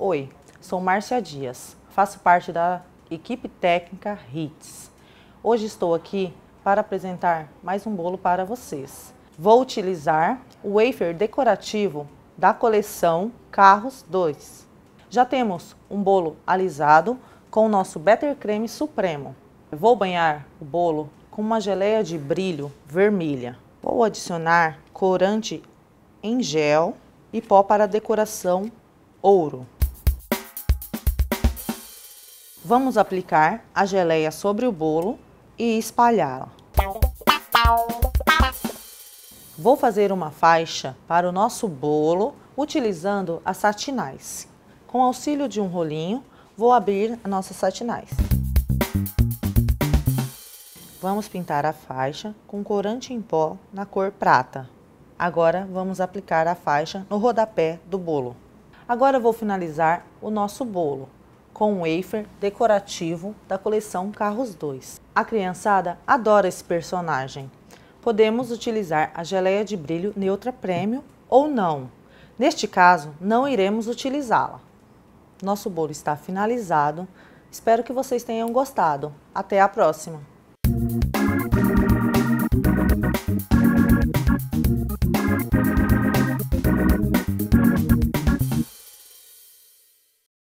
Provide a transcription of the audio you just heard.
Oi, sou Márcia Dias, faço parte da equipe técnica HITS. Hoje estou aqui para apresentar mais um bolo para vocês. Vou utilizar o wafer decorativo da coleção Carros 2. Já temos um bolo alisado com o nosso Better Creme Supremo. Vou banhar o bolo com uma geleia de brilho vermelha. Vou adicionar corante em gel e pó para decoração ouro. Vamos aplicar a geleia sobre o bolo e espalhá-la. Vou fazer uma faixa para o nosso bolo utilizando a satinais. Com auxílio de um rolinho, vou abrir a nossa satinais. Vamos pintar a faixa com corante em pó na cor prata. Agora vamos aplicar a faixa no rodapé do bolo. Agora vou finalizar o nosso bolo com um wafer decorativo da coleção Carros 2. A criançada adora esse personagem. Podemos utilizar a geleia de brilho neutra Premium ou não. Neste caso, não iremos utilizá-la. Nosso bolo está finalizado. Espero que vocês tenham gostado. Até a próxima!